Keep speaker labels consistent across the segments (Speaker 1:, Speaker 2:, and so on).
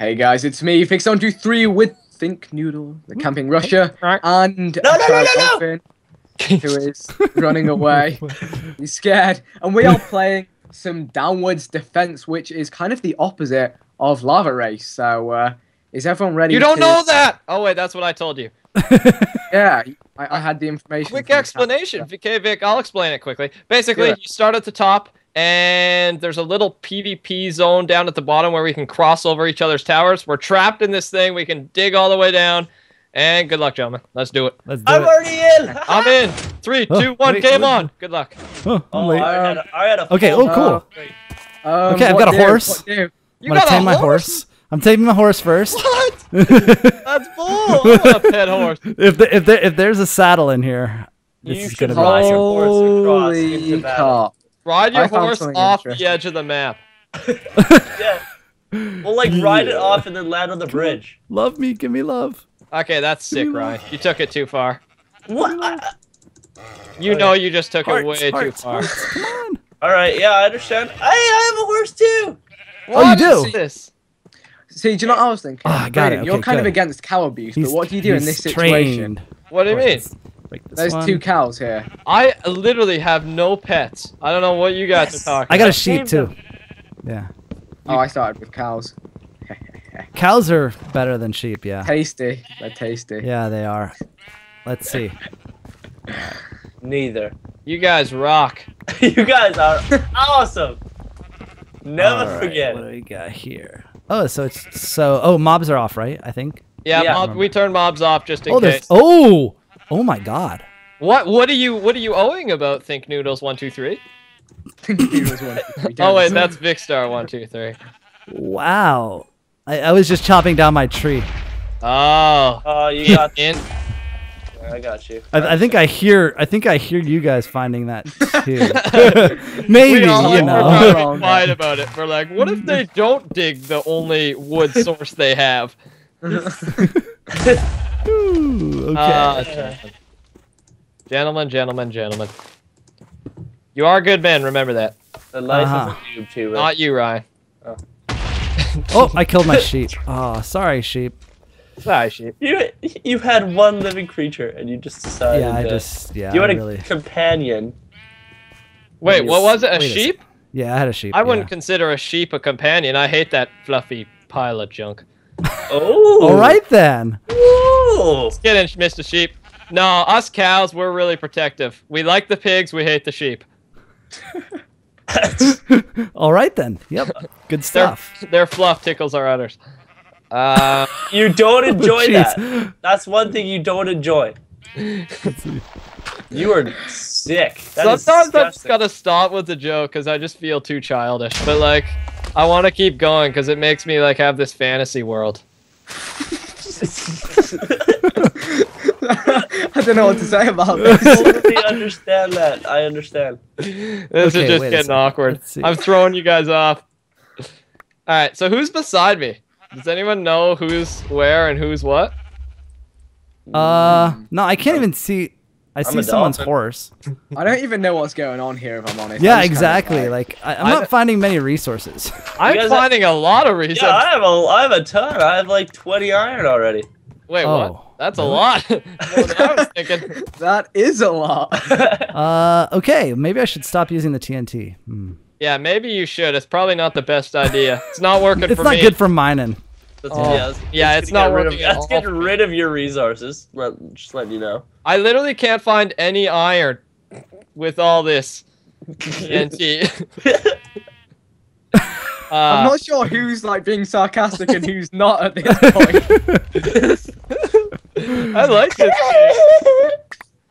Speaker 1: Hey guys, it's me, Fix on two three with Think Noodle, the Camping Rusher,
Speaker 2: Right.
Speaker 1: and
Speaker 3: No, no, no,
Speaker 1: Charles
Speaker 3: no, no!
Speaker 1: Who is running away. He's scared, and we are playing some downwards defense, which is kind of the opposite of lava race. So, uh, is everyone ready?
Speaker 2: You don't
Speaker 1: to-
Speaker 2: know that. Oh wait, that's what I told you.
Speaker 1: Yeah, I, I had the information.
Speaker 2: Quick explanation.
Speaker 1: captain.
Speaker 2: Okay, Vic, I'll explain it quickly. Basically,
Speaker 1: Do it.
Speaker 2: you start at the top, and there's a little PvP zone down at the bottom where we can cross over each other's towers. We're trapped in this thing. We can dig all the way down. And good luck, gentlemen. Let's do it.
Speaker 4: Let's do
Speaker 3: I'm
Speaker 4: it.
Speaker 3: already in.
Speaker 2: I'm in. Three,
Speaker 4: Oh,
Speaker 2: two, one.
Speaker 4: wait,
Speaker 2: game
Speaker 4: wait.
Speaker 2: on. Good luck.
Speaker 4: Oh, I'm
Speaker 3: Oh,
Speaker 4: late.
Speaker 3: I had a, I had a
Speaker 4: Okay, oh, cool.
Speaker 1: Um,
Speaker 4: Okay, I've got a
Speaker 1: do?
Speaker 4: horse.
Speaker 2: You
Speaker 4: I'm gonna tame my
Speaker 2: horse?
Speaker 4: horse. I'm taming my horse first.
Speaker 2: What? That's bull. I want a pet horse.
Speaker 4: if the, if there, if there's a saddle in here, this
Speaker 3: You
Speaker 4: is gonna be
Speaker 3: ride your
Speaker 4: awesome.
Speaker 3: horse across
Speaker 1: Holy
Speaker 3: into battle.
Speaker 1: cock.
Speaker 2: Ride your
Speaker 1: I
Speaker 2: horse off the edge of the map.
Speaker 3: Yeah. We'll like ride it off and then land on the bridge.
Speaker 4: Love me, give me love.
Speaker 2: Okay, that's sick, Ryan. You took it too far.
Speaker 3: What? I-
Speaker 2: You know you just took
Speaker 4: Hearts,
Speaker 2: it way too far.
Speaker 4: hearts, Come on.
Speaker 3: All right, yeah, I understand. Hey, I have a horse too.
Speaker 4: What Oh, you do?
Speaker 2: is this?
Speaker 1: See, do you know what I was thinking?
Speaker 4: Ah, I got it,
Speaker 1: Brayden, You're
Speaker 4: okay,
Speaker 1: kind of against cow abuse,
Speaker 4: He's,
Speaker 1: but what do you do in this situation?
Speaker 4: trained.
Speaker 2: What do you mean?
Speaker 4: Break this
Speaker 1: There's
Speaker 4: one.
Speaker 1: two cows here.
Speaker 2: I literally have no pets. I don't know what you guys
Speaker 3: Yes.
Speaker 2: are talking
Speaker 4: I got a sheep too. Yeah.
Speaker 1: Oh, I started with cows.
Speaker 4: Cows are better than sheep, yeah.
Speaker 1: tasty. They're tasty.
Speaker 4: Yeah, they are. Let's see.
Speaker 3: Neither.
Speaker 2: You guys rock.
Speaker 3: you guys are awesome. Never
Speaker 4: All right,
Speaker 3: forget.
Speaker 4: What do we got here? Oh, so it's so. Oh, mobs are off, right? I think.
Speaker 2: Yeah,
Speaker 3: Yeah.
Speaker 2: mob, we turn mobs off just in
Speaker 4: Oh, there's.
Speaker 2: case.
Speaker 4: Oh, oh my God.
Speaker 2: What what are you what are you owing about Think Noodles one two three?
Speaker 1: Noodles one, two, three,
Speaker 2: Oh wait,
Speaker 1: ten.
Speaker 2: that's Vikkstar one two three.
Speaker 4: Wow. I, I was just chopping down my tree.
Speaker 2: Oh,
Speaker 3: Oh, you got.
Speaker 2: in.
Speaker 3: I got you.
Speaker 4: I, I think I hear. I think I hear you guys finding that too. Maybe
Speaker 2: we all
Speaker 4: you
Speaker 2: were
Speaker 4: know.
Speaker 2: very
Speaker 1: Wrong,
Speaker 2: quiet about it. We're like, what if they don't dig the only wood source they have?
Speaker 4: Ooh, okay.
Speaker 2: Uh, gentlemen, gentlemen, gentlemen. You are good men, remember that.
Speaker 3: The life of a noob too. Right?
Speaker 2: Not you, Ryan.
Speaker 4: oh, I killed my sheep. Oh, sorry, sheep.
Speaker 2: Sorry, sheep.
Speaker 3: You you had one living creature and you just decided.
Speaker 4: Yeah, I
Speaker 3: to-
Speaker 4: just. Yeah,
Speaker 3: You
Speaker 4: I
Speaker 3: had a
Speaker 4: really.
Speaker 3: companion.
Speaker 2: Wait, what was it? A
Speaker 4: Wait a
Speaker 2: sheep?
Speaker 4: Yeah, I had a sheep.
Speaker 2: I wouldn't consider a sheep a companion. I hate that fluffy pile of junk.
Speaker 3: Oh.
Speaker 4: All right then.
Speaker 3: Ooh.
Speaker 2: Get in, Mr. Sheep. No, us cows, we're really protective. We like the pigs, we hate the sheep.
Speaker 4: All right then. Yep. Good stuff.
Speaker 2: their fluff tickles our udders. Uh,
Speaker 3: you don't enjoy
Speaker 4: jeez.
Speaker 3: that. That's one thing you don't enjoy. You are sick. That is
Speaker 2: sometimes I just gotta stop with the joke because I just feel too childish. But like, I want to keep going because it makes me like have this fantasy world.
Speaker 1: I don't know what to say about this.
Speaker 3: totally understand that. I understand.
Speaker 2: This
Speaker 4: Okay,
Speaker 2: is just getting awkward. I'm throwing you guys off. All right, so who's beside me? Does anyone know who's where and who's what?
Speaker 4: Uh, no, I can't even see. I see someone's
Speaker 3: dolphin.
Speaker 4: horse.
Speaker 1: I don't even know what's going on here, if I'm honest.
Speaker 4: Yeah,
Speaker 1: I'm just kind of
Speaker 4: exactly. Like, I, I'm
Speaker 2: I-
Speaker 4: not finding many resources.
Speaker 2: I'm
Speaker 3: guys-
Speaker 2: finding a lot of reasons.
Speaker 3: Yeah, I have a I have a ton. I have like 20 iron already.
Speaker 2: Wait,
Speaker 4: Oh,
Speaker 2: what? That's a lot. More than I was thinking.
Speaker 1: that is a lot.
Speaker 4: uh, okay, maybe I should stop using the TNT. Hmm.
Speaker 2: Yeah, maybe you should. It's probably not the best idea. It's not working
Speaker 4: It's
Speaker 2: for
Speaker 4: not
Speaker 2: me.
Speaker 4: good for mining.
Speaker 3: That's,
Speaker 2: Oh.
Speaker 3: yeah, it's,
Speaker 2: Yeah, it's
Speaker 3: gonna
Speaker 2: not
Speaker 3: get rid of-
Speaker 2: working at
Speaker 3: That's getting rid of your resources. Let, just letting you know.
Speaker 2: I literally can't find any iron with all this TNT.
Speaker 1: I'm
Speaker 2: uh,
Speaker 1: not sure who's like being sarcastic and who's not at this point.
Speaker 2: I like this.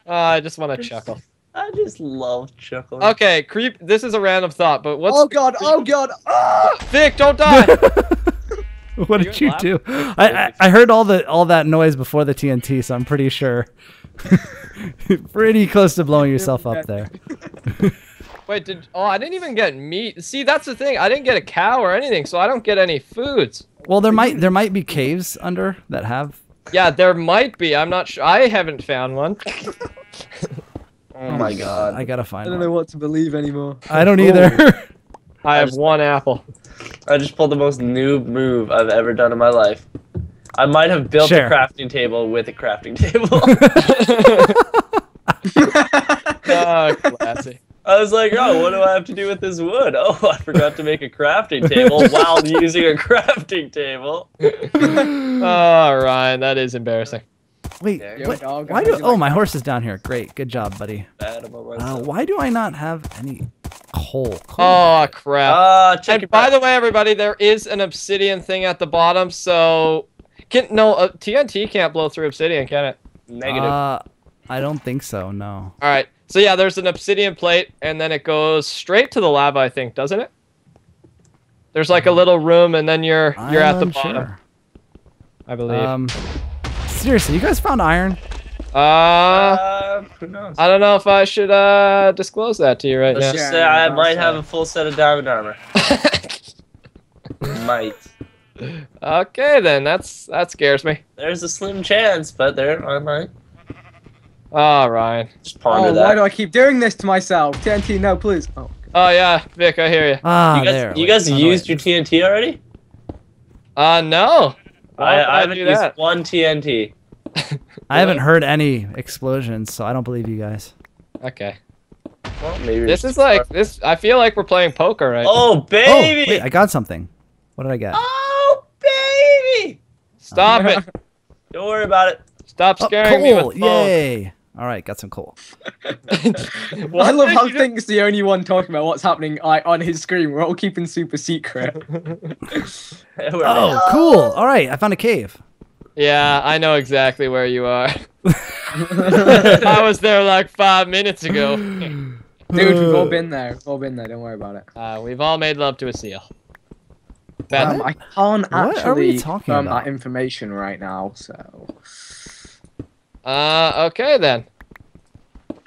Speaker 2: Uh, I just want to chuckle.
Speaker 3: I just love chuckling.
Speaker 2: Okay, creep. This is a random thought, but what's
Speaker 1: oh god, oh god. Ah!
Speaker 2: Vic? Don't die.
Speaker 4: what did you do? I, I I heard all the all that noise before the TNT, so I'm pretty sure. pretty close to blowing yourself up there.
Speaker 2: Wait, did oh I didn't even get meat. See, that's the thing. I didn't get a cow or anything, so I don't get any foods.
Speaker 4: Well, there might there might be caves under that have.
Speaker 2: Yeah, there might be. I'm not sure. I haven't found one.
Speaker 3: Oh my god.
Speaker 4: I gotta find.
Speaker 1: I don't
Speaker 4: one.
Speaker 1: know what to believe anymore.
Speaker 4: I don't either. Oh.
Speaker 2: I have
Speaker 3: just-
Speaker 2: one apple.
Speaker 3: I just pulled the most noob move I've ever done in my life. I might have built
Speaker 4: Share.
Speaker 3: a crafting table with a crafting table.
Speaker 2: Oh, classy.
Speaker 3: I was like, oh, what do I have to do with this wood? Oh, I forgot to make a crafting table while using a crafting table.
Speaker 2: Oh, Ryan, that is embarrassing.
Speaker 4: Wait,
Speaker 3: Yo,
Speaker 1: Yo,
Speaker 4: what-
Speaker 1: dog,
Speaker 4: why
Speaker 1: how
Speaker 4: do? Oh, my horse is down here. Great, good job, buddy. Uh, why do I not have any coal? coal?
Speaker 2: Oh, crap.
Speaker 3: Check
Speaker 2: and by the way, everybody, there is an obsidian thing at the bottom, so can no uh, TNT can't blow through obsidian, can it?
Speaker 3: negative.
Speaker 4: Uh, I don't think so. No.
Speaker 2: All right. So yeah, there's an obsidian plate, and then it goes straight to the lava, I think, doesn't it? There's like a little room, and then you're you're at the
Speaker 4: I'm
Speaker 2: bottom,
Speaker 4: unsure.
Speaker 2: I believe.
Speaker 4: Um, seriously, you guys found iron?
Speaker 2: Uh,
Speaker 3: Uh.
Speaker 2: I don't know if I should uh disclose that to you right
Speaker 3: Let's
Speaker 2: now.
Speaker 3: just say I
Speaker 1: yeah,
Speaker 3: might have a full set of diamond armor. might.
Speaker 2: okay, then that's that scares me.
Speaker 3: There's a slim chance, but there I might.
Speaker 2: Oh, Ryan.
Speaker 3: Just ponder
Speaker 1: Oh,
Speaker 3: that.
Speaker 1: why do I keep doing this to myself? TNT, no, please. Oh,
Speaker 2: Oh yeah, Vic, I hear you.
Speaker 4: Ah,
Speaker 3: you guys,
Speaker 4: there.
Speaker 3: you guys
Speaker 4: Oh,
Speaker 3: used
Speaker 4: wait.
Speaker 3: your TNT already?
Speaker 2: Uh, no. Why
Speaker 3: I, I haven't used
Speaker 2: that?
Speaker 3: one TNT.
Speaker 4: I haven't heard any explosions, so I don't believe you guys.
Speaker 2: Okay.
Speaker 3: Well, maybe
Speaker 2: This is like this. I feel like we're playing poker right. now.
Speaker 3: Oh
Speaker 4: Oh,
Speaker 3: baby!
Speaker 4: wait, I got something. What did I get?
Speaker 3: Oh baby!
Speaker 2: Stop it!
Speaker 3: Don't worry about it.
Speaker 2: Stop
Speaker 4: Oh,
Speaker 2: scaring me
Speaker 4: coal!
Speaker 2: with phone.
Speaker 4: Yay! All right, got some coal.
Speaker 2: What
Speaker 1: I love how
Speaker 2: you
Speaker 1: Think's the only one talking about what's happening I, on his screen. We're all keeping super secret.
Speaker 4: Oh, cool! All right, I found a cave.
Speaker 2: Yeah, I know exactly where you are. I was there like five minutes ago.
Speaker 1: Dude, we've all been there. We've all been there. Don't worry about it.
Speaker 2: Uh, we've all made love to a seal. Bad.
Speaker 1: Um, I can't
Speaker 4: What are we
Speaker 1: actually
Speaker 4: talking
Speaker 1: confirm
Speaker 4: about?
Speaker 1: that information right now, so.
Speaker 2: Uh, okay then.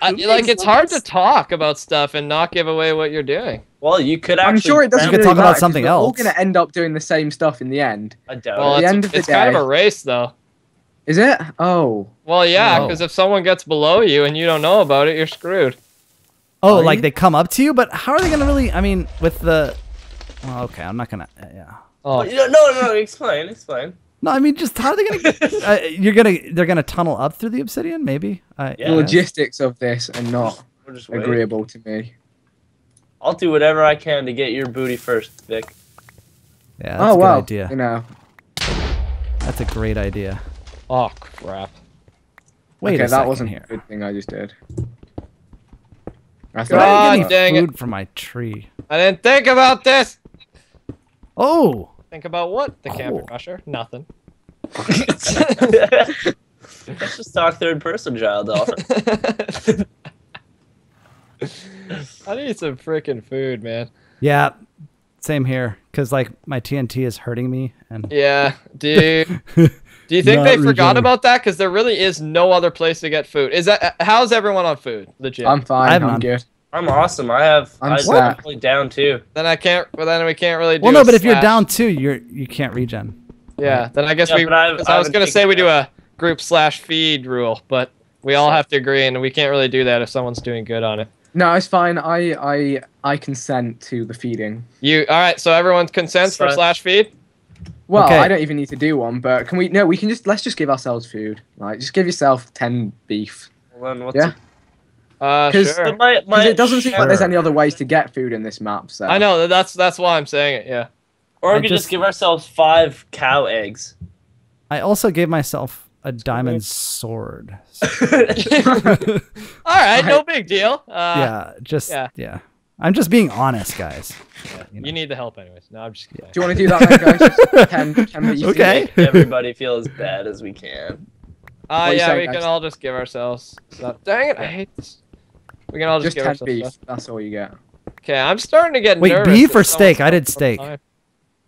Speaker 2: I, like it's hard to talk about stuff and not give away what you're doing.
Speaker 3: Well, you could actually.
Speaker 1: I'm sure it doesn't
Speaker 4: You could
Speaker 1: really
Speaker 4: talk about
Speaker 1: matter, 'cause
Speaker 4: something
Speaker 1: we're all going to end up doing the same stuff in the end.
Speaker 3: I doubt
Speaker 2: Well,
Speaker 3: it.
Speaker 1: the
Speaker 2: it's,
Speaker 1: end of the
Speaker 2: it's kind of a race though.
Speaker 1: Is it? Oh.
Speaker 2: Well, yeah,
Speaker 4: Oh.
Speaker 2: because if someone gets below you and you don't know about it, you're screwed.
Speaker 4: Oh,
Speaker 1: Are
Speaker 4: like
Speaker 1: you?
Speaker 4: they come up to you, but how are they gonna really? I mean, with the. Oh, okay, I'm not gonna. uh, yeah.
Speaker 2: Oh,
Speaker 3: No, no, no. Explain, explain.
Speaker 4: No, I mean, just how are they gonna? uh, you're gonna. They're gonna tunnel up through the obsidian, maybe. I,
Speaker 3: Yeah.
Speaker 1: The logistics of this are not
Speaker 3: We're just waiting.
Speaker 1: agreeable to me.
Speaker 3: I'll do whatever I can to get your booty first, Vic.
Speaker 4: Yeah, that's
Speaker 1: oh,
Speaker 4: a good
Speaker 1: wow.
Speaker 4: idea.
Speaker 1: You know.
Speaker 4: That's a great idea.
Speaker 2: oh crap.
Speaker 4: Wait
Speaker 1: okay,
Speaker 4: a
Speaker 1: that wasn't
Speaker 4: here.
Speaker 1: a good thing I just did. I
Speaker 4: Did I
Speaker 2: God
Speaker 4: get
Speaker 2: dang
Speaker 4: any
Speaker 2: it.
Speaker 4: food from my tree?
Speaker 2: I didn't think about this.
Speaker 4: Oh,
Speaker 2: Think about what? The oh. camper
Speaker 4: Cool.
Speaker 2: crusher? Nothing.
Speaker 3: Let's just talk third person, child dolphin.
Speaker 2: I need some freaking food, man.
Speaker 4: yeah. Same here, cause like my TNT is hurting me, and
Speaker 2: Yeah, dude. Do you think
Speaker 4: Not
Speaker 2: they forgot
Speaker 4: regening.
Speaker 2: about that? Because there really is no other place to get food. Is that how's everyone on food? Legit.
Speaker 1: I'm fine.
Speaker 4: have
Speaker 1: I'm good.
Speaker 3: I'm awesome. I have.
Speaker 1: I'm
Speaker 3: I'm definitely down too.
Speaker 2: then I can't. Well, then we can't really do.
Speaker 4: well, no,
Speaker 2: a
Speaker 4: but if you're down too, you're you can't regen.
Speaker 2: yeah. Then I guess
Speaker 3: Yeah,
Speaker 2: we.
Speaker 3: I've-
Speaker 2: 'cause
Speaker 3: I
Speaker 2: I was gonna say we do a group slash feed rule, but we all have to agree, and we can't really do that if someone's doing good on it.
Speaker 1: No, it's fine. I I I consent to the feeding.
Speaker 2: You all right? So everyone consents for slash feed.
Speaker 1: Well,
Speaker 4: Okay.
Speaker 1: I don't even need to do one, but can we? No, we can just let's just give ourselves food. Like, just give yourself ten beef.
Speaker 3: Well, then what's
Speaker 1: Yeah.
Speaker 2: Uh,
Speaker 1: 'Cause
Speaker 2: sure.
Speaker 3: So my, my,
Speaker 1: Because it doesn't seem like there's any other ways to get food in this map. So
Speaker 2: I know that's that's why I'm saying it. Yeah.
Speaker 3: Or
Speaker 4: I
Speaker 3: we could just,
Speaker 4: just-
Speaker 3: give ourselves five cow eggs.
Speaker 4: I also gave myself a diamond sword.
Speaker 2: All right, no big deal. Uh,
Speaker 4: yeah, just
Speaker 2: yeah.
Speaker 4: yeah. I'm just being honest, guys.
Speaker 2: yeah,
Speaker 4: you know.
Speaker 2: You need the help anyways. No, I'm just kidding.
Speaker 1: Do you want to do that, then, guys? Just 10, 10 beef.
Speaker 4: Okay.
Speaker 3: Make everybody feel as bad as we can.
Speaker 2: Uh, yeah,
Speaker 1: say,
Speaker 2: we
Speaker 1: guys?
Speaker 2: can all just give ourselves. Stuff. Dang it, I hate this. We can all just,
Speaker 1: Just
Speaker 2: give
Speaker 1: ten
Speaker 2: ourselves
Speaker 1: beef.
Speaker 2: stuff.
Speaker 1: That's all you get.
Speaker 2: Okay, I'm starting to get
Speaker 4: Wait,
Speaker 2: nervous.
Speaker 4: Wait,
Speaker 2: beef
Speaker 4: or steak? I did steak.
Speaker 2: all the time.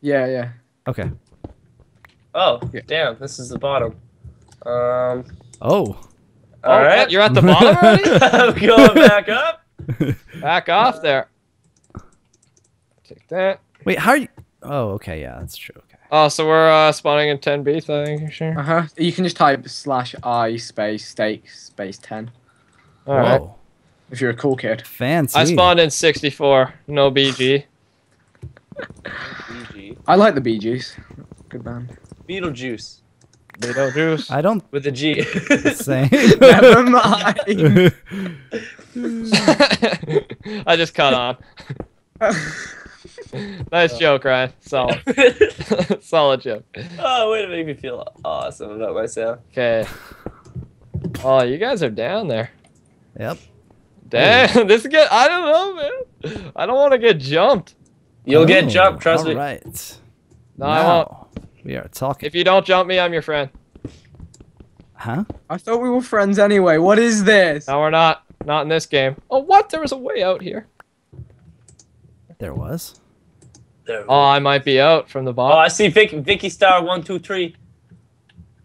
Speaker 1: Yeah, yeah.
Speaker 4: Okay.
Speaker 3: Oh,
Speaker 1: Yeah.
Speaker 3: damn! This is the bottom. Um.
Speaker 4: Oh.
Speaker 2: Oh,
Speaker 3: All
Speaker 2: what?
Speaker 3: right.
Speaker 2: You're at the bottom already?
Speaker 3: I'm going back up.
Speaker 2: Back off there. Take that.
Speaker 4: Wait, how are you? Oh, okay. Yeah, that's true. Okay.
Speaker 2: Oh, so we're uh, spawning in 10 beef, I think, you sure?
Speaker 1: Uh huh. You can just type slash i space steak space ten
Speaker 2: All right.
Speaker 4: Whoa.
Speaker 1: if you're a cool kid.
Speaker 4: Fancy.
Speaker 2: I spawned in 64. No BG.
Speaker 3: GG.
Speaker 1: I like the Bee Gees. Good band.
Speaker 3: Beetlejuice
Speaker 2: Beetlejuice.
Speaker 4: I don't
Speaker 3: with a G.
Speaker 4: say.
Speaker 1: Never mind.
Speaker 2: I just caught on. nice oh. joke, Ryan. Solid. Solid joke.
Speaker 3: oh, way to make me feel awesome about myself.
Speaker 2: Okay. Oh, you guys are down there.
Speaker 4: yep.
Speaker 2: Damn, this get. I don't know, man. I don't want to get jumped.
Speaker 3: You'll get
Speaker 4: Oh,
Speaker 3: jumped, trust
Speaker 4: all
Speaker 3: me.
Speaker 4: right.
Speaker 2: No, I won't.
Speaker 4: Now, We are talking.
Speaker 2: If you don't jump me, I'm your friend.
Speaker 4: Huh?
Speaker 1: I thought we were friends anyway. What is this?
Speaker 2: No, we're not. Not in this game. Oh, what? There was a way out here.
Speaker 4: There was.
Speaker 3: There.
Speaker 2: Oh, I might be out from the bottom. Oh.
Speaker 3: I see Vic, Vicky Star one two three.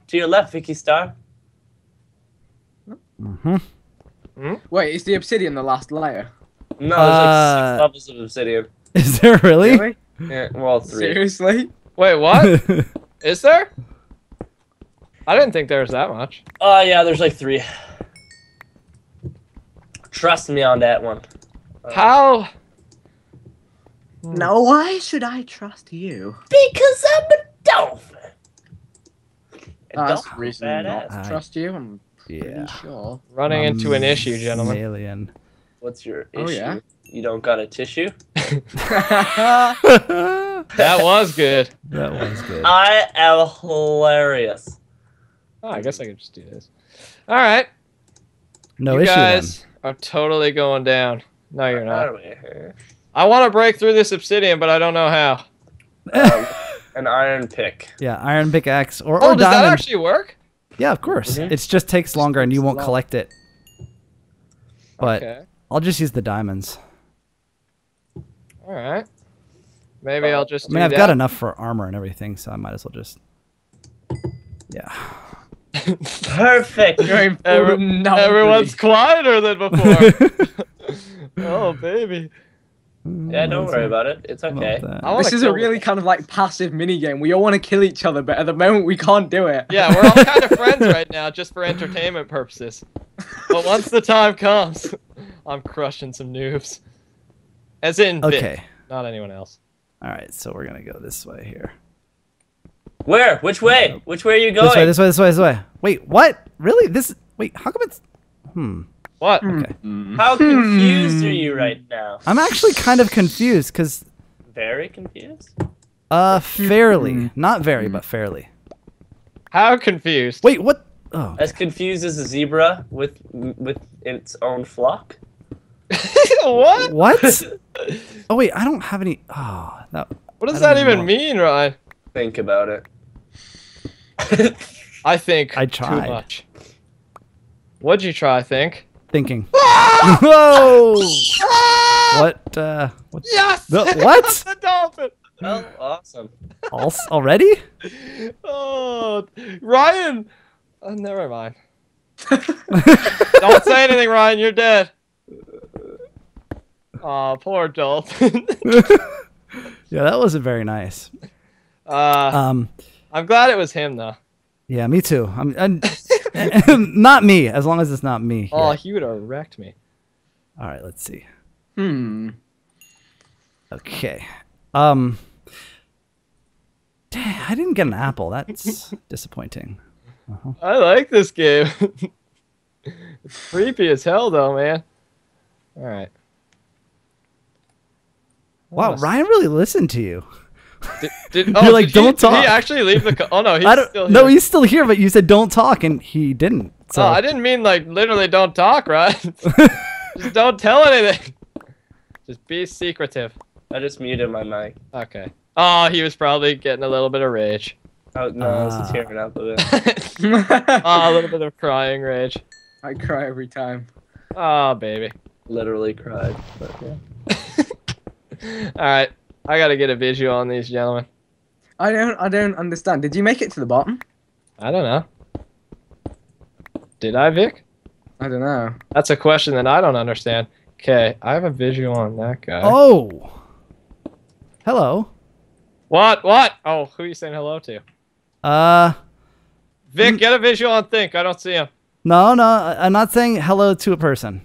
Speaker 3: To your left, Vicky Star.
Speaker 4: Mm-hmm.
Speaker 1: Wait, is the obsidian the last layer?
Speaker 3: No, there's
Speaker 4: Uh,
Speaker 3: like six levels of obsidian.
Speaker 4: Is there really?
Speaker 3: Yeah, well, three.
Speaker 1: Seriously?
Speaker 2: Wait, what? Is there? I didn't think there was that much.
Speaker 3: Oh yeah, there's like three. Trust me on that one.
Speaker 2: Uh, How?
Speaker 1: Now, why should I trust you?
Speaker 3: Because I'm a dolphin. And
Speaker 1: Oh, that's the
Speaker 3: are
Speaker 1: reason
Speaker 3: badass.
Speaker 1: not to trust you. I'm pretty
Speaker 4: yeah.
Speaker 1: sure.
Speaker 2: Running into an issue, gentlemen.
Speaker 4: Alien.
Speaker 3: What's your issue?
Speaker 1: Oh, yeah?
Speaker 3: You don't got a tissue?
Speaker 4: that
Speaker 2: That was good.
Speaker 4: That was good.
Speaker 3: I am hilarious.
Speaker 2: Oh, I guess I could just do this. All right.
Speaker 4: No
Speaker 2: you
Speaker 4: issue
Speaker 2: guys are totally going down. No, you're not. I want to break through this obsidian, but I don't know how.
Speaker 3: Um, an iron pick.
Speaker 4: yeah, iron pickaxe or,
Speaker 2: Oh,
Speaker 4: or
Speaker 2: does that actually work?
Speaker 4: Yeah, of course.
Speaker 3: Mhm.
Speaker 4: It just takes longer and you won't collect it. But
Speaker 2: Okay.
Speaker 4: I'll just use the diamonds.
Speaker 2: All right. Maybe I'll just.
Speaker 4: I mean,
Speaker 2: do
Speaker 4: I've
Speaker 2: that.
Speaker 4: got enough for armor and everything, so I might as well just. Yeah.
Speaker 3: Perfect.
Speaker 1: Going
Speaker 2: Every-
Speaker 1: Nalbury.
Speaker 2: Everyone's quieter than before. oh, baby.
Speaker 3: Yeah, don't worry about it. It's okay.
Speaker 1: This is a really
Speaker 2: the-
Speaker 1: kind of like passive mini game. We all want to kill each other, but at the moment we can't do it.
Speaker 2: Yeah, we're all kind of friends right now, just for entertainment purposes. But once the time comes, I'm crushing some noobs. As in, Vic,
Speaker 4: Okay.
Speaker 2: not anyone else.
Speaker 4: All right, so we're gonna go this way here.
Speaker 3: Where? Which way? Which way are you going?
Speaker 4: This way, this way, this way, this way. Wait, what? Really? This? Wait, how come it's? Hmm.
Speaker 2: What?
Speaker 4: Okay.
Speaker 3: How confused are you right now?
Speaker 4: I'm actually kind of confused because,
Speaker 3: Very confused.
Speaker 4: uh, fairly, not very, but fairly.
Speaker 2: How confused?
Speaker 4: Wait, what? Oh,
Speaker 3: As confused as a zebra with with its own flock.
Speaker 2: what?
Speaker 4: what? oh wait, I don't have any. Oh, that.
Speaker 2: What does that even
Speaker 4: know.
Speaker 2: mean, Ryan?
Speaker 3: Think about it.
Speaker 2: I think
Speaker 4: I
Speaker 2: too
Speaker 4: tried.
Speaker 2: much. What'd you try? I think.
Speaker 4: Thinking. Whoa! what? Uh, what?
Speaker 2: Yes.
Speaker 4: The- what?
Speaker 2: the dolphin.
Speaker 3: oh, awesome.
Speaker 4: Als- already?
Speaker 2: Oh, Ryan. Oh, never mind. Don't say anything, Ryan. You're dead. Aw, poor dolphin.
Speaker 4: yeah, that wasn't very nice.
Speaker 2: uh,
Speaker 4: Um,
Speaker 2: I'm glad it was him though.
Speaker 4: yeah, me too. I'm, I'm not me, as long as it's not me.
Speaker 2: Oh,
Speaker 4: here.
Speaker 2: he would have wrecked me.
Speaker 4: All right, let's see.
Speaker 1: Hmm.
Speaker 4: Okay. Um. Dang, I didn't get an apple. That's disappointing.
Speaker 2: I like this game. it's creepy as hell, though, man. All right.
Speaker 4: Wow,
Speaker 2: Oh,
Speaker 4: Ryan really listened to you.
Speaker 2: Did, did,
Speaker 4: You're
Speaker 2: oh,
Speaker 4: like,
Speaker 2: did he-
Speaker 4: "Don't
Speaker 2: Did he actually leave the? Co- oh no, he's
Speaker 4: I don't.
Speaker 2: still
Speaker 4: no,
Speaker 2: here.
Speaker 4: he's still here, but you said don't talk, and he didn't. So
Speaker 2: Oh, I didn't mean like literally don't talk, right? Just don't tell anything. Just be secretive.
Speaker 3: I just muted my mic.
Speaker 2: Okay. Oh, he was probably getting a little bit of rage.
Speaker 3: Oh, no, I was
Speaker 4: Ah.
Speaker 3: tearing up a bit.
Speaker 2: oh, a little bit of crying rage.
Speaker 1: I cry every time.
Speaker 2: Oh, baby.
Speaker 3: Literally cried. But yeah.
Speaker 2: All right, I gotta get a visual on these gentlemen.
Speaker 1: I don't. I don't understand. Did you make it to the bottom?
Speaker 2: I don't know. Did I, Vic?
Speaker 1: I don't know.
Speaker 2: That's a question that I don't understand. Okay, I have a visual on that guy.
Speaker 4: Oh. Hello.
Speaker 2: What? What? Oh, who are you saying hello to?
Speaker 4: Uh.
Speaker 2: Vic, get a visual on Think. I don't see him.
Speaker 4: No, no. I- I'm not saying hello to a person.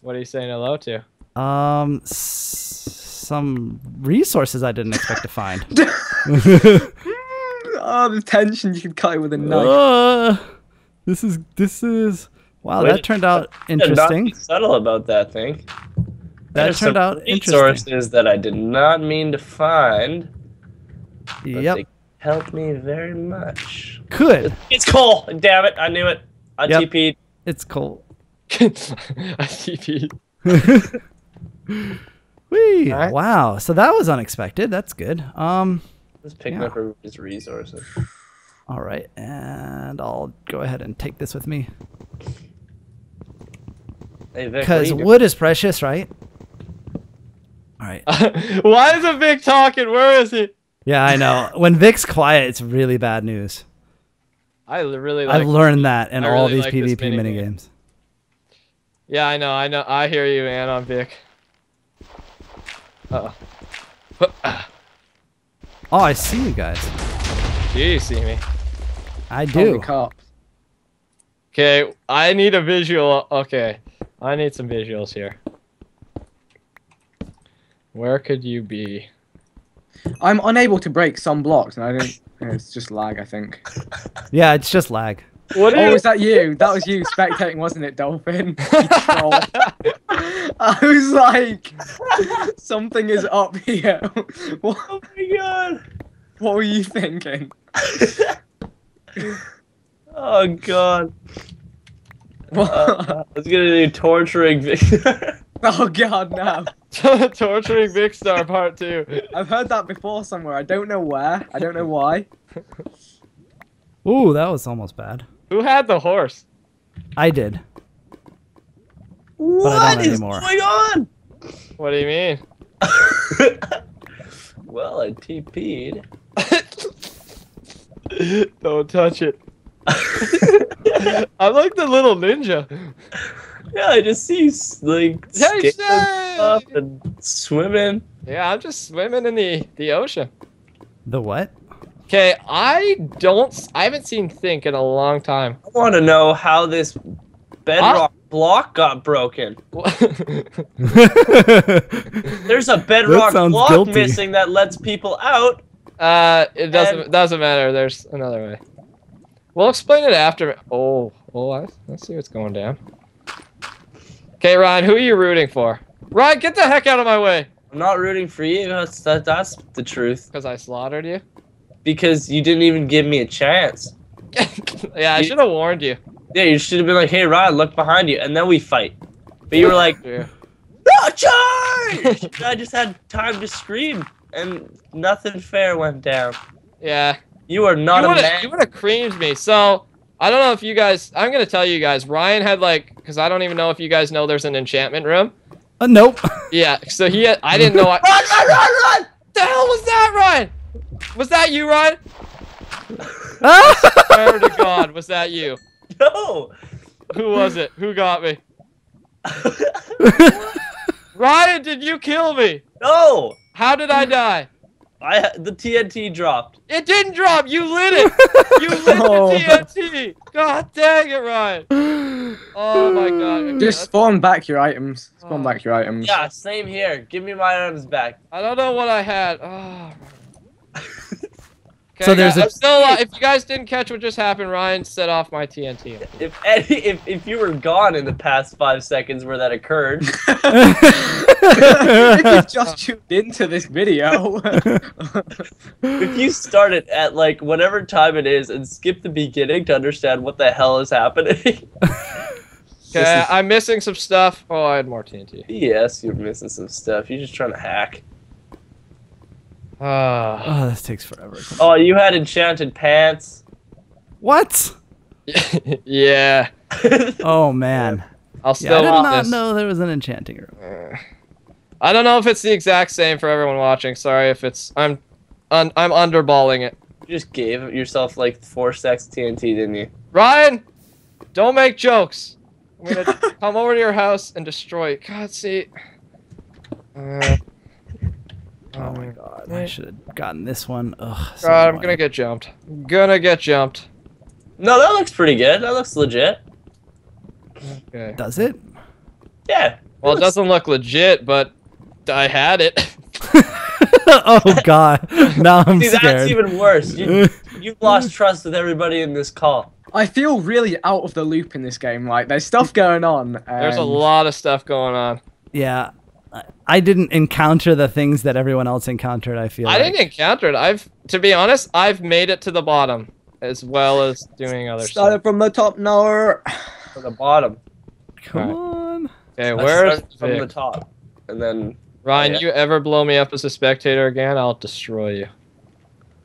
Speaker 2: What are you saying hello to?
Speaker 4: Um. S- some resources I didn't expect to find.
Speaker 1: oh, the tension! You could cut it with a knife.
Speaker 4: Uh, this is this is wow.
Speaker 3: Wait,
Speaker 4: that turned out
Speaker 3: Did not
Speaker 4: interesting.
Speaker 3: subtle about that thing.
Speaker 4: That
Speaker 3: There's
Speaker 4: turned
Speaker 3: some
Speaker 4: out interesting.
Speaker 3: resources that I did not mean to find. But
Speaker 4: Yep.
Speaker 3: they helped me very much.
Speaker 4: Could.
Speaker 3: It's coal. Damn it! I knew it. I
Speaker 4: Yep.
Speaker 3: TP'd.
Speaker 4: It's cool.
Speaker 2: I TP.
Speaker 4: Whee!
Speaker 2: Alright.
Speaker 4: Wow. So that was unexpected. That's good. Um.
Speaker 3: Just picking
Speaker 4: Yeah.
Speaker 3: up everybody's resources.
Speaker 4: All right, and I'll go ahead and take this with me
Speaker 3: Hey Vic,
Speaker 4: because
Speaker 3: you doing?
Speaker 4: wood is precious, right? All right.
Speaker 2: Why isn't Vic talking? Where is he?
Speaker 4: Yeah, I know. When Vic's quiet, it's really bad news.
Speaker 2: I really like.
Speaker 4: I've learned that in
Speaker 2: I
Speaker 4: all
Speaker 2: really
Speaker 4: these
Speaker 2: like
Speaker 4: PvP
Speaker 2: minigame.
Speaker 4: minigames.
Speaker 2: Yeah, I know, I know. I hear you, man. On Vic. Uh oh.
Speaker 4: Oh, I see you guys.
Speaker 2: Do you see me?
Speaker 4: I
Speaker 1: Holy
Speaker 4: do.
Speaker 1: cops.
Speaker 2: Okay, I need a visual. Okay, I need some visuals here. Where could you be?
Speaker 1: I'm unable to break some blocks, and I don't. It's just lag, I think.
Speaker 4: Yeah, it's just lag.
Speaker 2: What
Speaker 1: Oh, was that you? That was you spectating, wasn't it, Dolphin? I was like, something is up here. What,
Speaker 3: Oh my god.
Speaker 1: what were you thinking?
Speaker 3: Oh god.
Speaker 1: What?
Speaker 3: Uh, I was gonna do torturing Victor.
Speaker 1: oh god, no.
Speaker 2: Torturing Vikkstar Part Two.
Speaker 1: I've heard that before somewhere. I don't know where. I don't know why.
Speaker 4: Ooh, that was almost bad.
Speaker 2: Who had the horse?
Speaker 4: I did.
Speaker 3: what
Speaker 4: I don't anymore.
Speaker 3: going on?
Speaker 2: What do you mean?
Speaker 3: well, I TP'd.
Speaker 2: Don't touch it. I'm like the little ninja.
Speaker 3: Yeah, I just see you like
Speaker 2: Hey,
Speaker 3: skating stuff and swimming.
Speaker 2: Yeah, I'm just swimming in the the ocean.
Speaker 4: The what?
Speaker 2: Okay, I don't. I haven't seen Think in a long time.
Speaker 3: I want to know how this bedrock block got broken. There's a bedrock block
Speaker 4: guilty.
Speaker 3: missing that lets people out.
Speaker 2: uh, it doesn't
Speaker 3: And-
Speaker 2: doesn't matter. There's another way. We'll explain it after. Oh, oh, I, I see what's going down. Okay, Ryan, who are you rooting for? Ryan, get the heck out of my way!
Speaker 3: I'm not rooting for you. That's that, that's the truth.
Speaker 2: Because I slaughtered you.
Speaker 3: Because you didn't even give me a chance.
Speaker 2: yeah, I should have warned you.
Speaker 3: Yeah, you should have been like, "Hey, Ryan, look behind you," and then we fight. But you were like,
Speaker 2: Yeah.
Speaker 3: "No charge!" I just had time to scream, and nothing fair went down.
Speaker 2: Yeah,
Speaker 3: You are not
Speaker 2: you
Speaker 3: a
Speaker 2: would
Speaker 3: man.
Speaker 2: have you would have creamed me. So I don't know if you guys. I'm gonna tell you guys. Ryan had like, because I don't even know if you guys know there's an enchantment room.
Speaker 4: Uh, nope.
Speaker 2: Yeah. So he had. I didn't know. I,
Speaker 3: Run, run, run, run!
Speaker 2: the hell was that, Ryan? Was that you, Ryan? Swear to God, was that you?
Speaker 3: No.
Speaker 2: Who was it? Who got me? Ryan, did you kill me?
Speaker 3: no.
Speaker 2: How did I die?
Speaker 3: I the TNT dropped.
Speaker 2: It didn't drop. You lit it. You lit
Speaker 1: Oh.
Speaker 2: the TNT. God dang it, Ryan. Oh my God.
Speaker 1: Just spawn back your items. Spawn
Speaker 2: Oh.
Speaker 1: back your items.
Speaker 3: Yeah, same here. Give me my items back.
Speaker 2: I don't know what I had. Oh. Okay,
Speaker 4: So uh, there's
Speaker 2: guys,
Speaker 4: a-
Speaker 2: I'm still alive. If you guys didn't catch what just happened, Ryan set off my TNT.
Speaker 3: If any, if if you were gone in the past five seconds where that occurred,
Speaker 1: if you just tuned into this video.
Speaker 3: if you started at like whatever time it is and skip the beginning to understand what the hell is happening.
Speaker 2: Okay,
Speaker 3: is-
Speaker 2: I'm missing some stuff. Oh, I had more TNT.
Speaker 3: yes, you're missing some stuff. You're just trying to hack.
Speaker 2: Ah.
Speaker 4: oh, this takes forever.
Speaker 3: Oh, you had enchanted pants.
Speaker 4: What?
Speaker 2: yeah.
Speaker 4: Oh man.
Speaker 2: I'll still
Speaker 4: Yeah, I did
Speaker 2: want
Speaker 4: not
Speaker 2: this.
Speaker 4: know there was an enchanting room.
Speaker 2: Uh, I don't know if it's the exact same for everyone watching. Sorry if it's. I'm. Un, I'm underballing it.
Speaker 3: You just gave yourself like four stacks of TNT, didn't you?
Speaker 2: Ryan, don't make jokes. I'm gonna come over to your house and destroy. it. God, see. Uh,
Speaker 4: Oh my god. I should have gotten this one. Ugh. so
Speaker 2: God, I'm gonna get jumped. Gonna get jumped.
Speaker 3: No, that looks pretty good. That looks legit.
Speaker 2: Okay.
Speaker 4: Does it?
Speaker 3: Yeah.
Speaker 2: Well, it
Speaker 3: looks-
Speaker 2: doesn't look legit, but I had it.
Speaker 4: oh god. Now I'm
Speaker 3: See, that's even worse. You, you've lost trust with everybody in this call.
Speaker 1: I feel really out of the loop in this game. Like there's stuff going on.
Speaker 2: There's a lot of stuff going on.
Speaker 4: yeah. I- I didn't encounter the things that everyone else encountered, I feel
Speaker 2: I
Speaker 4: like.
Speaker 2: didn't encounter it. I've, to be honest, I've made it to the bottom as well as doing other
Speaker 1: Started
Speaker 2: stuff.
Speaker 1: from the top now.
Speaker 3: From the bottom.
Speaker 4: Come
Speaker 2: Alright.
Speaker 4: on.
Speaker 2: Okay,
Speaker 3: I
Speaker 2: where's
Speaker 3: started from the top, and then
Speaker 2: Ryan?
Speaker 3: Yeah.
Speaker 2: You ever blow me up as a spectator again? I'll destroy you.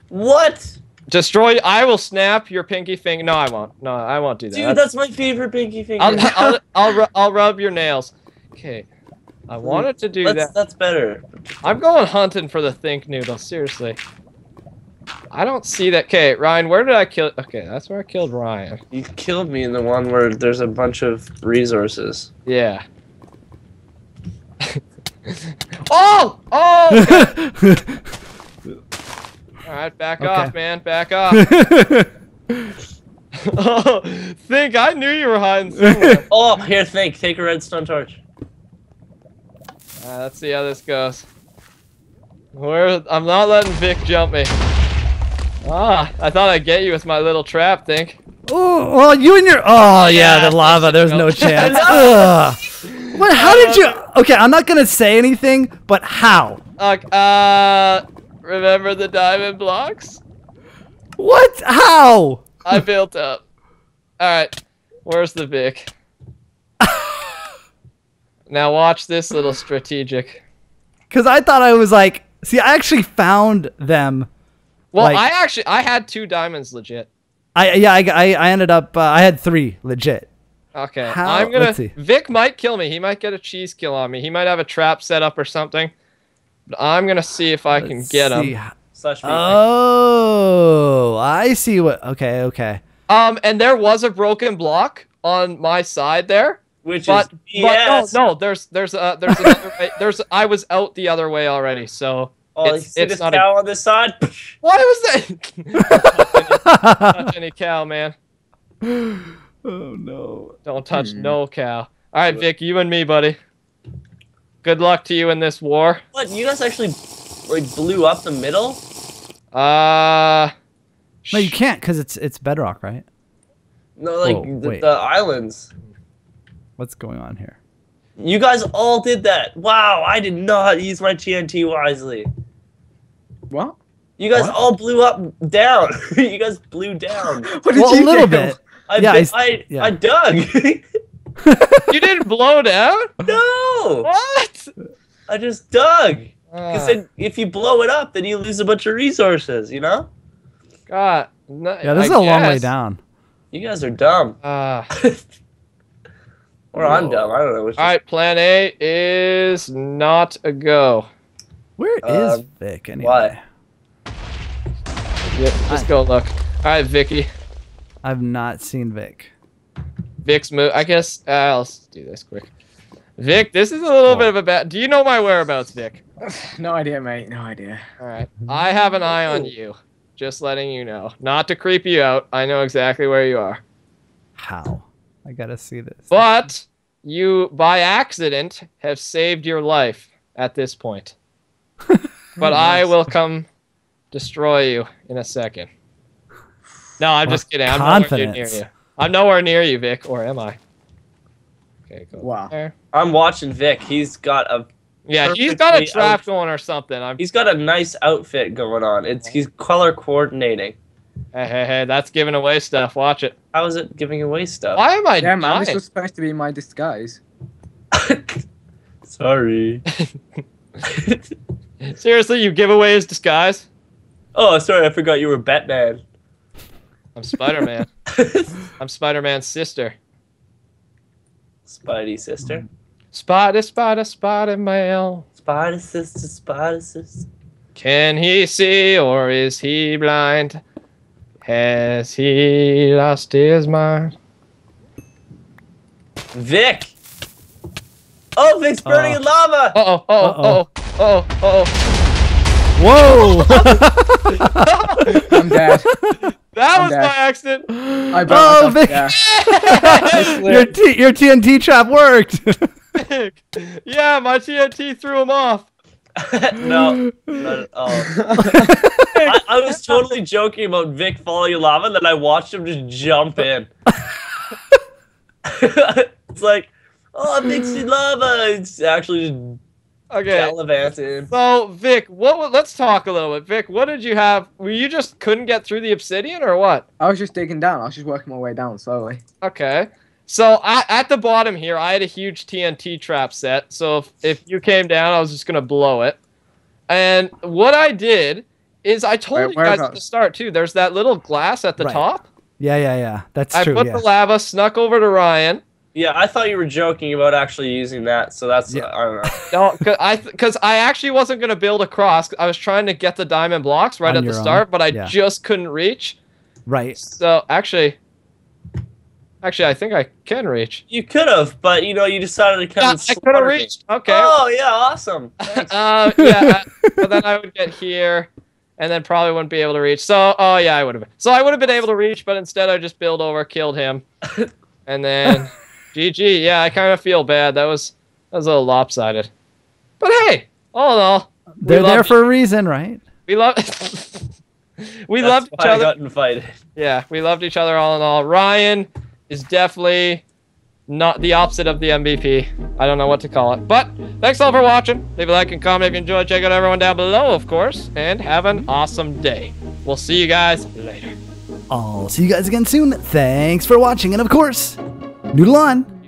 Speaker 3: what?
Speaker 2: Destroy. I will snap your pinky finger. No, I won't. No, I won't do that.
Speaker 3: Dude, that's my favorite pinky finger.
Speaker 2: I'll, I'll, I'll, ru- I'll rub your nails. Okay. I wanted to do
Speaker 3: that's,
Speaker 2: that.
Speaker 3: that's better.
Speaker 2: I'm going hunting for the think noodle. Seriously. I don't see that. Okay, Ryan, where did I kill? Okay, that's where I killed Ryan.
Speaker 3: You killed me in the one where there's a bunch of resources.
Speaker 2: Yeah. oh! Oh! All right, back
Speaker 4: Okay.
Speaker 2: off, man. Back off. oh, think I knew you were hiding somewhere.
Speaker 3: Oh, here, think. Take a redstone torch.
Speaker 2: Uh, let's see how this goes. Where I'm not letting Vic jump me. Ah, I thought I'd get you with my little trap. Think.
Speaker 4: oh, well, you and your. Oh, yeah,
Speaker 2: Yeah,
Speaker 4: the lava. There's no chance. Ugh. What? How did you. Okay, I'm not going to say anything, but how?
Speaker 2: Uh, uh, remember the diamond blocks?
Speaker 4: What? How?
Speaker 2: I built up. All right, where's the Vic? Now watch this little strategic.
Speaker 4: Because I thought I was like. See, I actually found them.
Speaker 2: Well,
Speaker 4: Like-
Speaker 2: I actually I had two diamonds legit.
Speaker 4: I yeah, I, I, I ended up. Uh, I had three legit.
Speaker 2: Okay,
Speaker 4: How-
Speaker 2: I'm gonna.
Speaker 4: see.
Speaker 2: Vic might kill me. He might get a cheese kill on me. He might have a trap set up or something. But I'm gonna see if I can
Speaker 4: Let's
Speaker 2: get
Speaker 4: see.
Speaker 2: him.
Speaker 3: Slash.
Speaker 4: Oh, I see what. Okay, okay.
Speaker 2: Um, and there was a broken block on my side there.
Speaker 3: Which
Speaker 2: But,
Speaker 3: is
Speaker 2: but
Speaker 3: BS.
Speaker 2: no, no, there's there's uh there's another way. There's I was out the other way already. So
Speaker 3: Oh, you
Speaker 2: it's-
Speaker 3: see
Speaker 2: it's
Speaker 3: this
Speaker 2: not a-
Speaker 3: cow on this side?
Speaker 2: why was that? Don't touch any cow, man.
Speaker 4: oh no.
Speaker 2: Don't touch
Speaker 1: Hmm.
Speaker 2: no cow. All right, Vic, you and me, buddy. Good luck to you in this war.
Speaker 3: what? You guys actually like blew up the middle?
Speaker 2: Uh.
Speaker 4: No, you can't because it's it's bedrock, right?
Speaker 3: No, like
Speaker 4: Whoa,
Speaker 3: the, the islands.
Speaker 4: What's going on here?
Speaker 3: You guys all did that. Wow, I did not use my TNT wisely.
Speaker 1: What?
Speaker 3: You guys
Speaker 4: What?
Speaker 3: all blew up down. you guys blew down.
Speaker 1: What did
Speaker 4: Well, a
Speaker 1: you
Speaker 4: little
Speaker 1: do?
Speaker 4: bit.
Speaker 3: I
Speaker 4: Yeah,
Speaker 3: bit-
Speaker 4: I
Speaker 3: I,
Speaker 4: s- yeah.
Speaker 3: I dug.
Speaker 2: You didn't blow down?
Speaker 3: no,
Speaker 2: What?
Speaker 3: I just dug.
Speaker 2: Uh,
Speaker 3: Because then if you blow it up, then you lose a bunch of resources. You know?
Speaker 2: God. no-
Speaker 4: Yeah, this
Speaker 2: I
Speaker 4: is a long way down.
Speaker 3: You guys are dumb.
Speaker 2: Uh,
Speaker 3: or I'm dumb. I don't know. Which
Speaker 2: all right, plan A is not a go.
Speaker 4: Where is
Speaker 3: Um,
Speaker 4: Vic anyway?
Speaker 3: what?
Speaker 2: Yep, let's go look. All right, Vicky.
Speaker 4: I've not seen Vic.
Speaker 2: Vic's move. I guess uh, let's do this quick. Vic, this is a little bit of a bad. Do you know my whereabouts, Vic?
Speaker 1: No idea, mate. No idea.
Speaker 2: All right. I have an eye on you. Just letting you know. Not to creep you out. I know exactly where you are.
Speaker 4: How? I gotta see this.
Speaker 2: But you, by accident, have saved your life at this point. but I will come destroy you in a second. No, I'm just kidding. I'm nowhere near you. I'm nowhere near you, Vic, or am I? Okay, go
Speaker 1: Wow.
Speaker 2: there.
Speaker 3: I'm watching Vic. He's got a
Speaker 2: Yeah, he's got a
Speaker 3: Perfectly
Speaker 2: trap
Speaker 3: out-
Speaker 2: going or something. I'm
Speaker 3: he's got a nice outfit going on. It's he's color coordinating.
Speaker 2: Hey, hey, hey, that's giving away stuff. Watch it.
Speaker 3: How is it giving away stuff?
Speaker 2: Why am I
Speaker 1: Yeah, man. This was supposed to be my disguise.
Speaker 3: sorry.
Speaker 2: Seriously, you give away his disguise?
Speaker 3: oh, sorry. I forgot you were Batman.
Speaker 2: I'm Spider Man. I'm Spider Man's sister.
Speaker 3: Spidey sister.
Speaker 2: Spider, Spider, Spider Man.
Speaker 3: Spider sister. Spider sister.
Speaker 2: Can he see or is he blind? Has he lost his mind?
Speaker 3: Vic. Oh, Vic's burning
Speaker 4: Uh.
Speaker 3: in lava.
Speaker 2: Uh oh, uh oh, uh oh, uh
Speaker 4: Whoa!
Speaker 1: I'm dead.
Speaker 2: That
Speaker 1: I'm
Speaker 2: was
Speaker 1: dead.
Speaker 2: by accident.
Speaker 1: I burnt
Speaker 4: Oh,
Speaker 1: myself
Speaker 4: Vic.
Speaker 1: to death.
Speaker 4: your T- your TNT trap worked.
Speaker 2: yeah, my TNT threw him off.
Speaker 3: no, not at all. I, I was totally joking about Vic falling in lava, and then I watched him just jump in. it's like, oh, Vic's in lava. It's actually just
Speaker 2: Okay.
Speaker 3: gallivanting.
Speaker 2: So Vic, what? wa- Let's talk a little bit. Vic, what did you have? Were you just couldn't get through the obsidian, or what?
Speaker 1: I was just digging down. I was just working my way down slowly.
Speaker 2: Okay. So I, at the bottom here, I had a huge TNT trap set. So if, if you came down, I was just gonna blow it. And what I did is I told
Speaker 1: Where-
Speaker 2: you guys at the start too. There's that little glass at the
Speaker 4: Right.
Speaker 2: top.
Speaker 4: Yeah, yeah, yeah. That's
Speaker 2: I
Speaker 4: true.
Speaker 2: I put
Speaker 4: yeah.
Speaker 2: the lava, snuck over to Ryan.
Speaker 3: Yeah, I thought you were joking about actually using that, so that's
Speaker 4: Yeah.
Speaker 3: I don't know.
Speaker 2: No, cause I because I actually wasn't gonna build across. I was trying to get the diamond blocks right
Speaker 4: On
Speaker 2: at the
Speaker 4: your own,
Speaker 2: start, but I
Speaker 4: yeah.
Speaker 2: just couldn't reach.
Speaker 4: right.
Speaker 2: So actually, actually, I think I can reach.
Speaker 3: You could have, but you know, you decided to come.
Speaker 2: Yeah, I could have reached. Okay.
Speaker 3: Oh yeah, awesome. Thanks.
Speaker 2: Uh, yeah, but then I would get here, and then probably wouldn't be able to reach. So, oh yeah, I would have. So I would have been able to reach, but instead I just build over, killed him, and then GG. Yeah, I kind of feel bad. That was that was a little lopsided. But hey, all in all,
Speaker 4: They're there
Speaker 2: loved-
Speaker 4: for a reason, right?
Speaker 2: we love we
Speaker 3: That's
Speaker 2: loved each
Speaker 3: why I
Speaker 2: other.
Speaker 3: got invited.
Speaker 2: Yeah, we loved each other all in all. Ryan is definitely not the opposite of the MVP. I don't know what to call it. But thanks all for watching. Leave a like and comment if you enjoyed. Check out everyone down below, of course. And have an awesome day. We'll see you guys later.
Speaker 4: I'll see you guys again soon. Thanks for watching, and of course, noodle on.